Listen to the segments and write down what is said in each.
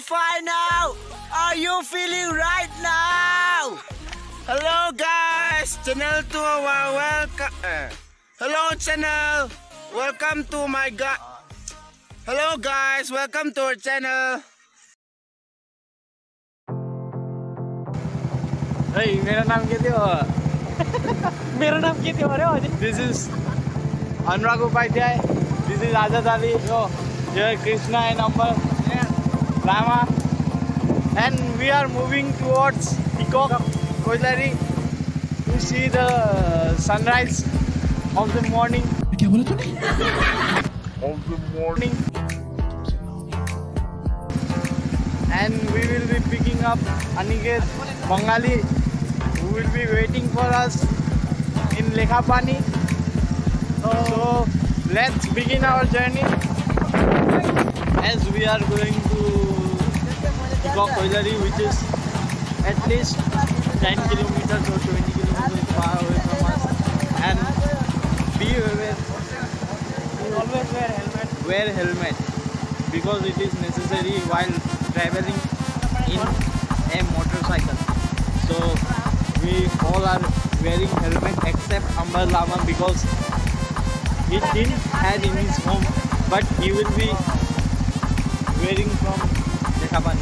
find out are you feeling right now. Hello guys, channel to our welcome. Uh, hello channel, welcome to my god. Hello guys, welcome to our channel. Hey, my name is था? मेरा नाम This is Anurag Upadhyay. This is Azad Ali. Yo, here Krishna and Ambar. Rama. And we are moving towards Tikak Koilari to see the sunrise of the morning. of the morning. And we will be picking up Aniket Bengali who will be waiting for us in Lekhapani. So let's begin our journey. As we are going Tikak Koilari which is at least 10 kilometers or 20 kilometers far away from us. And be aware always wear helmet. Wear helmet because it is necessary while traveling in a motorcycle. So we all are wearing helmet except Ambar Lama because he didn't had in his home but he will be wearing from খাবার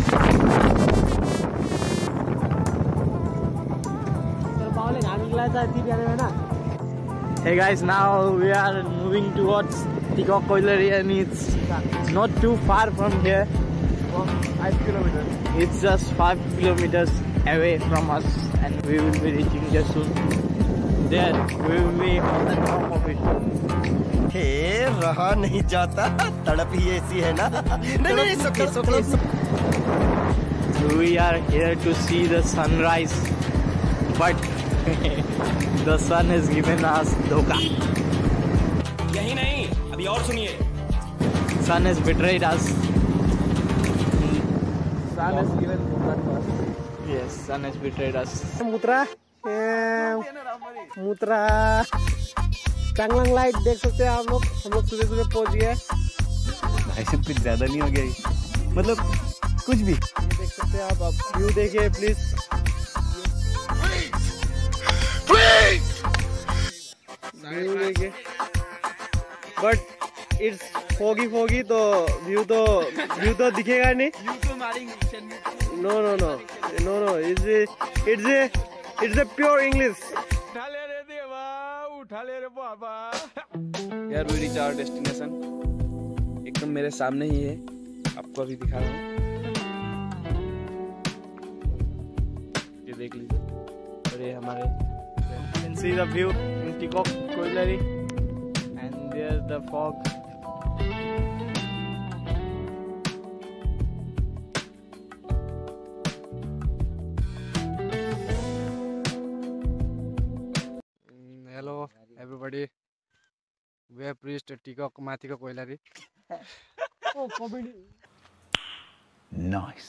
Hey guys, now we are moving towards Tikak Koilari and it's not too far from here. 5 kilometers. It's just 5 kilometers away from us and we will be reaching just soon. There we will be on the top of it. Hey, रहा नहीं जाता तड़प ही ऐसी है ना नहीं नहीं सब सब सब We are here to see the sunrise, but the sun has given us dhoka. यही नहीं अभी और सुनिए Sun has betrayed us. Sun has given dhoka to us. Yes, sun has betrayed us. मुद्रा मुद्रा चांगलांग लाइट देख सकते हैं आप लोग हम लोग सुबह सुबह पहुँच गए ऐसे कुछ ज़्यादा नहीं हो गया मतलब कुछ भी। देख सकते हैं आप आप व्यू देखिए प्लीज़ व्यू देखिए बट इट्स फोगी फोगी तो व्यू तो व्यू तो दिखेगा नहीं no no no no no it's it's it's a pure English यार वी रीच आवर डेस्टिनेशन एकदम मेरे सामने ही है। आपको अभी दिखा रहा हूँ। देख लीजिए और ये हमारे see the view in Tikak colliery and there the fog hello everybody we have reached tikok mathiko koilari oh comedy nice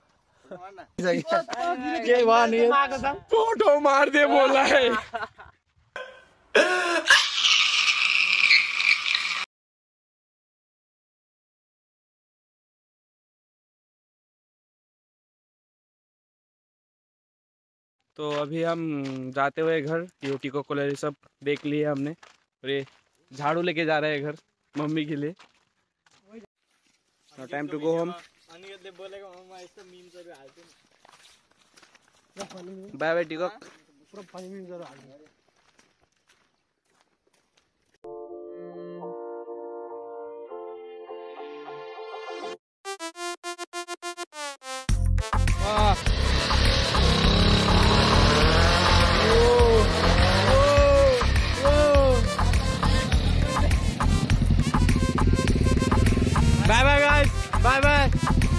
photo मार दे बोला है तो अभी हम जाते हुए घर यूटी को कोलरी सब देख लिए हमने। और ये झाड़ू लेके जा रहे हैं घर, मम्मी के लिए। टाइम टू गो होम अनि यसले बोलेको म यस्तो मिम्सहरू हाल्छु बाबा टिकक पुरा फनी मिम्सहरू हाल्छु।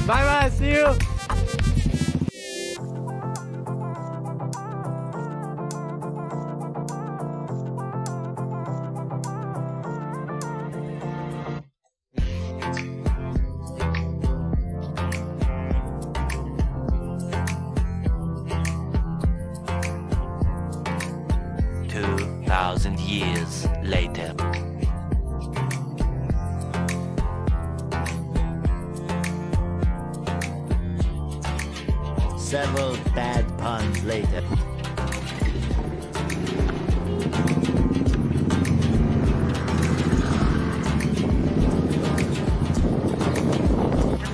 Bye bye, see you. Two thousand years later. Several bad puns later.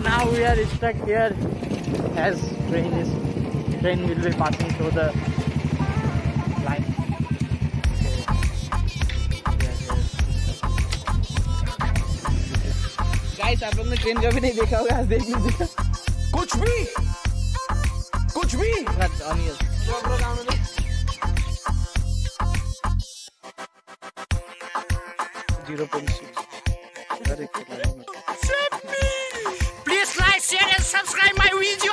now we are stuck here as train is train will be passing through the line guys आप लोग ने ट्रेन कभी नहीं देखा होगा आज देख लीजिए कुछ भी कुछ भी। Zero point please like share and subscribe my video